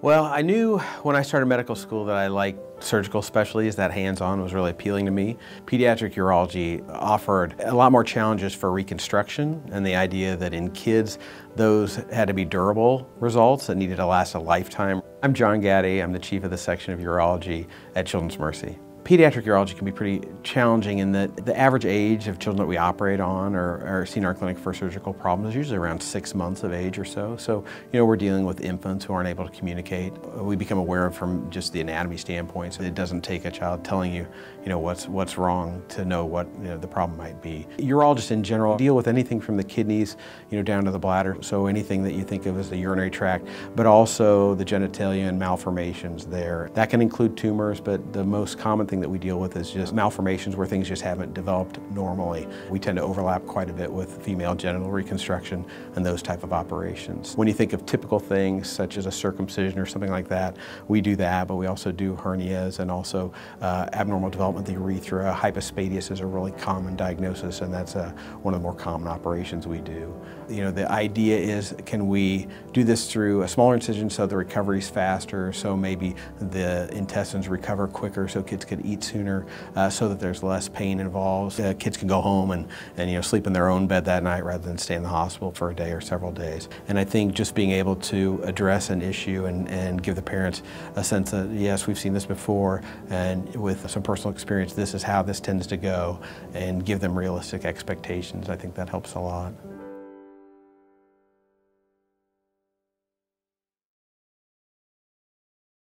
Well, I knew when I started medical school that I liked surgical specialties, that hands-on was really appealing to me. Pediatric urology offered a lot more challenges for reconstruction and the idea that in kids, those had to be durable results that needed to last a lifetime. I'm John Gatti, I'm the chief of the section of urology at Children's Mercy. Pediatric urology can be pretty challenging in that the average age of children that we operate on or seen in our clinic for surgical problems is usually around six months of age or so. So, you know, we're dealing with infants who aren't able to communicate. We become aware of from just the anatomy standpoint. So it doesn't take a child telling you, you know, what's, what's wrong to know what you know, the problem might be. Urologists in general deal with anything from the kidneys, you know, down to the bladder. So anything that you think of as the urinary tract, but also the genitalia and malformations there. That can include tumors, but the most common thing thing that we deal with is just malformations where things just haven't developed normally. We tend to overlap quite a bit with female genital reconstruction and those type of operations. When you think of typical things such as a circumcision or something like that, we do that, but we also do hernias and also uh, abnormal development of the urethra. Hypospadias is a really common diagnosis and that's uh, one of the more common operations we do. You know, the idea is can we do this through a smaller incision so the recovery is faster, so maybe the intestines recover quicker so kids could eat sooner uh, so that there's less pain involved. Uh, kids can go home and, and you know sleep in their own bed that night rather than stay in the hospital for a day or several days. And I think just being able to address an issue and, and give the parents a sense that yes, we've seen this before and with some personal experience, this is how this tends to go and give them realistic expectations. I think that helps a lot.